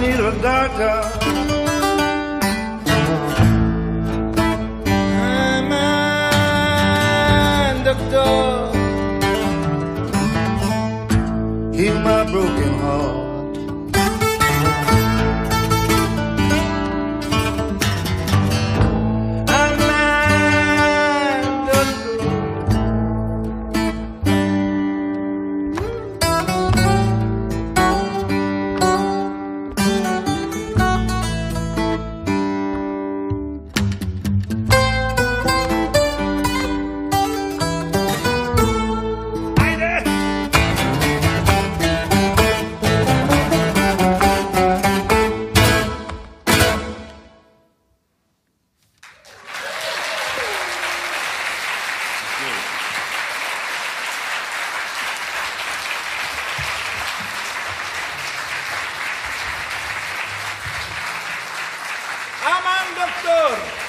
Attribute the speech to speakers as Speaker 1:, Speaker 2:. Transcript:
Speaker 1: Need a doctor. I'm a doctor.
Speaker 2: Aman doktor.